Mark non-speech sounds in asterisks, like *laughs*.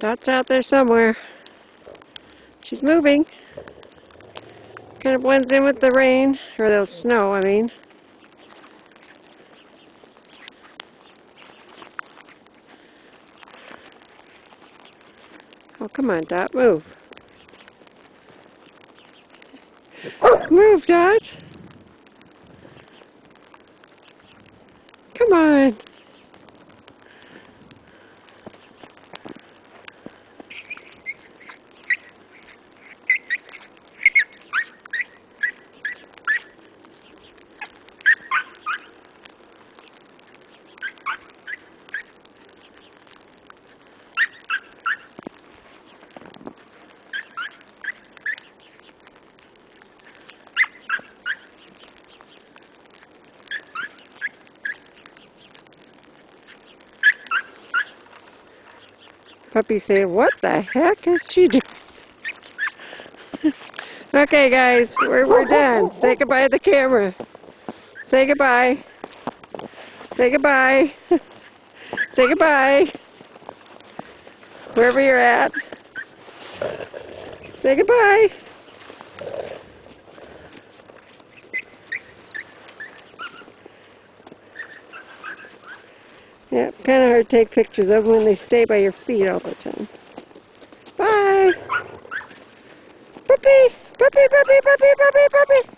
Dot's out there somewhere. She's moving. Kind of blends in with the rain, or the snow, I mean. Oh, come on, Dot, move. Move, Dot. Come on. Puppy say, what the heck is she doing? *laughs* okay, guys, we're, we're done. Say goodbye to the camera. Say goodbye. Say goodbye. *laughs* Say goodbye. Wherever you're at. Say goodbye. Yeah, kind of hard to take pictures of when they stay by your feet all the time. Bye. Puppy, puppy, puppy, puppy, puppy, puppy.